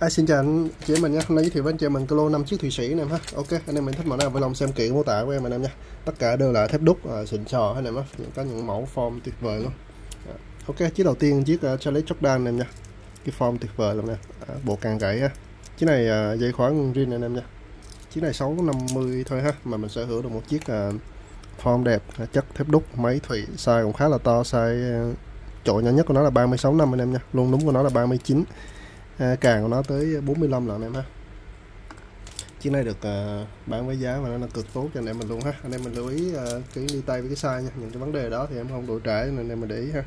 À, xin chào anh chị em mình nha, hôm nay giới thiệu với anh chị mình Colo 5 chiếc Thụy Sĩ này em ha. Ok, anh em mình thích mẫu nào vui lòng xem kỹ mô tả của em anh em nha. Tất cả đều là thép đúc à, xịn sò anh em á, có những mẫu form tuyệt vời luôn. À, ok, chiếc đầu tiên chiếc uh, Charlie Jordan em nha. Cái form tuyệt vời luôn nè. À, bộ càng gãy ha. Chiếc này uh, dây khóa riêng anh em nha. Chiếc này 650 thôi ha, mà mình sở hữu được một chiếc uh, form đẹp, chất thép đúc, máy thủy, size cũng khá là to, size uh, chỗ nhỏ nhất của nó là 36 năm anh em nha, luôn đúng của nó là 39 à, càng của nó tới 45 lần em ha. Chiếc này được uh, bán với giá mà nó là cực tốt cho anh em mình luôn ha. Anh em mình lưu ý uh, cái ni tay với cái size nha. Những cái vấn đề đó thì em không đổi trả nên anh em mình để ý ha.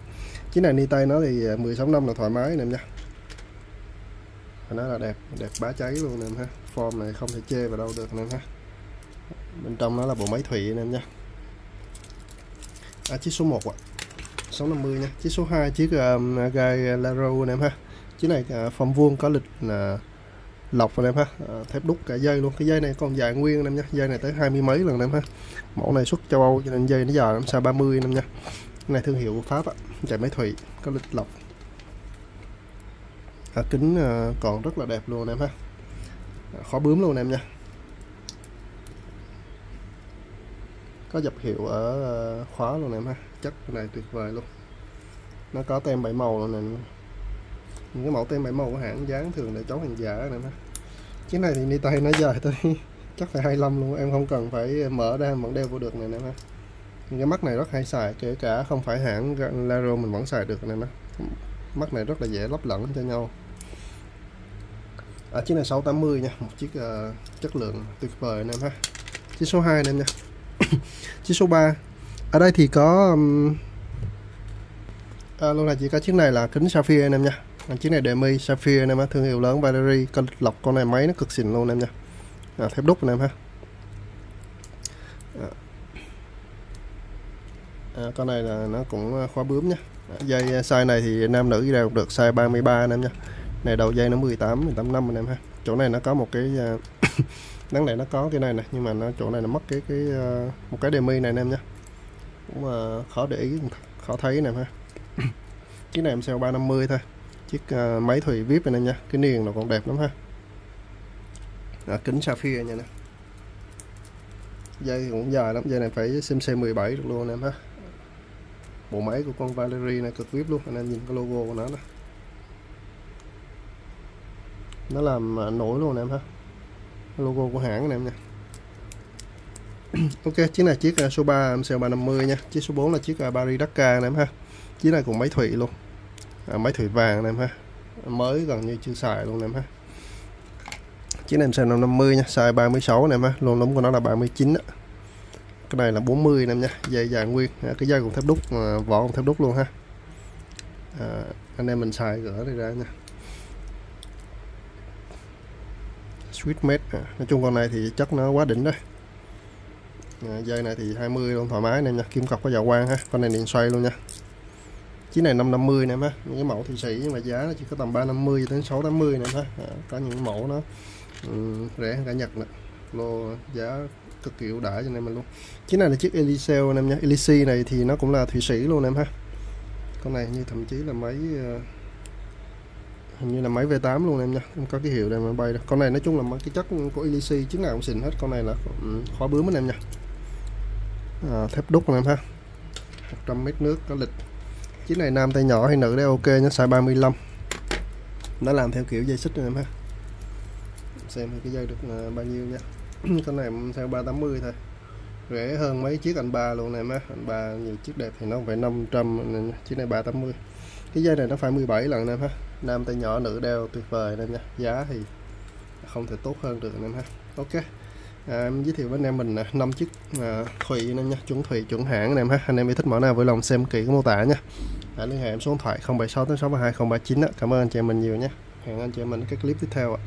Chiếc này ni tay nó thì 16 năm là thoải mái anh em nha. Nó là đẹp đẹp bá cháy luôn anh em ha. Form này không thể chê vào đâu được anh em ha. Bên trong nó là bộ máy thủy anh em nha. À, chiếc số 1 ạ. 650 nha. Chiếc số 2 chiếc um, gai Laro anh em ha chiếc này à, vuông có lịch là lọc anh em ha. À, thép đúc cả dây luôn. Cái dây này còn dài nguyên anh em nha. Dây này tới hai mươi mấy lần anh em ha. Mẫu này xuất châu Âu cho nên dây nó dài năm sao 30 anh em nha. Cái này thương hiệu của Pháp á chạy máy thủy có lịch lọc. À, kính à, còn rất là đẹp luôn anh em ha. À, khó bướm luôn anh em nha. Có dập hiệu ở à, khóa luôn em ha. Chất này tuyệt vời luôn. Nó có tem bảy màu luôn này những cái mẫu tem bảy màu của hãng dán thường để chống hàng giả này nè. Chiếc này thì ni tay nó dài tới chắc phải 25 luôn em không cần phải mở ra vẫn đeo vô được này nè. Ha những cái mắt này rất hay xài kể cả không phải hãng Laro mình vẫn xài được này nè. Mắt này rất là dễ lắp lẫn cho nhau. À, chiếc này 680 nha một chiếc uh, chất lượng tuyệt vời anh em ha. Chiếc số 2 anh em nha. Chiếc số 3 ở đây thì có um, à, luôn là chỉ có chiếc này là kính sapphire anh em nha anh chiếc này demi sapphire anh em á thương hiệu lớn Valerie. Con lọc con này máy nó cực xịn luôn anh em nha. À, thép đúc anh em ha. À. À, con này là nó cũng à, khóa bướm nha. À, dây à, size này thì nam nữ đều được size 33 anh em nha. Này đầu dây nó 18 18 năm anh em ha. Chỗ này nó có một cái à, đáng lẽ nó có cái này nè nhưng mà nó chỗ này nó mất cái cái một cái demi này anh em nha. Cũng mà khó để ý khó thấy nè ha. Cái này em sale 350 thôi chiếc uh, máy thủy vip này nha. Cái niền nó còn đẹp lắm ha. À, kính sapphire nha nè. Dây cũng dài lắm. Dây này phải sim C17 được luôn em ha. Bộ máy của con Valerie này cực vip luôn. Anh em nhìn cái logo của nó nè. Nó làm à, nổi luôn em ha. Logo của hãng anh em nha. Ok chiếc này chiếc à, số 3 em 350 nha. Chiếc số 4 là chiếc à, Paris Dakar em ha. Chiếc này cũng máy thủy luôn à, máy thủy vàng em ha. Mới gần như chưa xài luôn em ha. Chiếc này em sale 550 nha size 36 này em ha. Luôn đúng của nó là 39 đó cái này là 40 em nha dây dài nguyên. À, cái dây cũng thép đúc à, vỏ cũng thép đúc luôn ha. À, anh em mình xài gỡ đi ra nha. Sweet made à. nói chung con này thì chất nó quá đỉnh đấy. À, dây này thì 20 luôn thoải mái em nha kim cọc có dầu quang ha. Con này điện xoay luôn nha chiếc này 550 nè ha những cái mẫu thị sĩ nhưng mà giá nó chỉ có tầm 350 đến 680 nè ha à, có những mẫu nó um, rẻ hơn cả Nhật nè. Lô giá cực kỳ ưu đãi cho em mình luôn. Chiếc này là chiếc Eliseo anh em nhé, Elise này thì nó cũng là thụy sĩ luôn em ha con này như thậm chí là máy ờ, hình như là máy V8 luôn em nha em có cái hiệu đây mà bay đó. Con này nói chung là cái chất của Elise chiếc nào cũng xịn hết. Con này là ừ, um, khó bướm anh em nha à, thép đúc anh em ha 100 mét nước có lịch chiếc này nam tay nhỏ hay nữ đây ok nhé size 35 nó làm theo kiểu dây xích này em ha. Xem cái dây được à, bao nhiêu nha con này theo 380 thôi. Rẻ hơn mấy chiếc anh ba luôn này má anh ba nhiều chiếc đẹp thì nó phải 500 chiếc này 380 cái dây này nó phải 17 lần em ha. Nam tay nhỏ, nữ đeo tuyệt vời em nha. Giá thì không thể tốt hơn được em ha. Ok à, em giới thiệu với anh em mình năm chiếc ờ, à, thủy anh em nha chuẩn thủy chuẩn hãng anh em ha. Anh em yêu thích mẫu nào vui lòng xem kỹ cái mô tả nha. Hãy liên hệ em số điện thoại 076 632 039 đó. cảm ơn anh chị em mình nhiều nhé hẹn anh chị em mình các clip tiếp theo ạ.